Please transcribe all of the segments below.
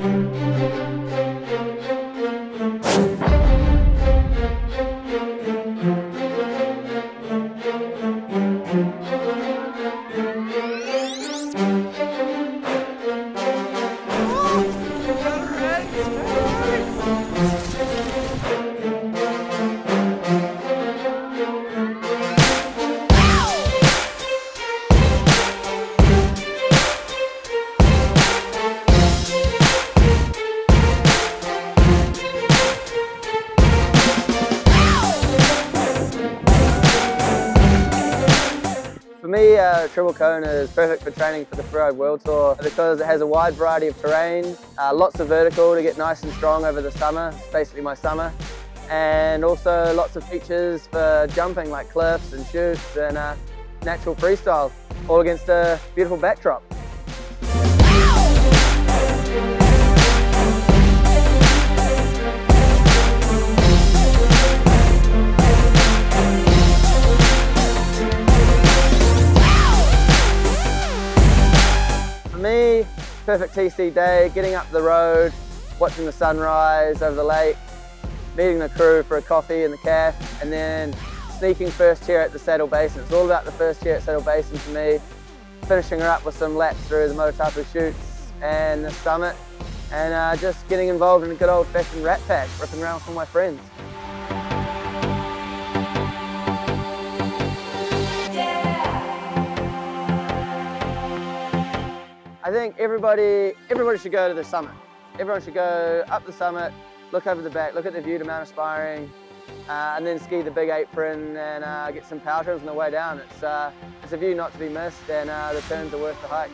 For me, uh, Treble Cone is perfect for training for the Freeride World Tour because it has a wide variety of terrain, uh, lots of vertical to get nice and strong over the summer, it's basically my summer, and also lots of features for jumping like cliffs and chutes and uh, natural freestyle, all against a beautiful backdrop. Perfect TC day, getting up the road, watching the sunrise over the lake, meeting the crew for a coffee in the cafe, and then sneaking first chair at the Saddle Basin. It's all about the first chair at Saddle Basin for me. Finishing her up with some laps through the Motatapu chutes and the summit, and uh, just getting involved in a good old-fashioned rat pack, ripping around with my friends. I think everybody, everybody should go to the summit. Everyone should go up the summit, look over the back, look at the view to Mount Aspiring, uh, and then ski the big apron and uh, get some power trills on the way down. It's, uh, it's a view not to be missed and uh, the turns are worth the hike.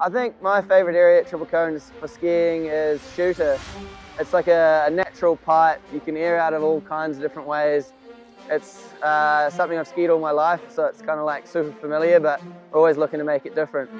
I think my favourite area at Treble Cones for skiing is Shooter. It's like a, a natural pipe. You can air out of all kinds of different ways. It's uh, something I've skied all my life, so it's kind of like super familiar, but always looking to make it different.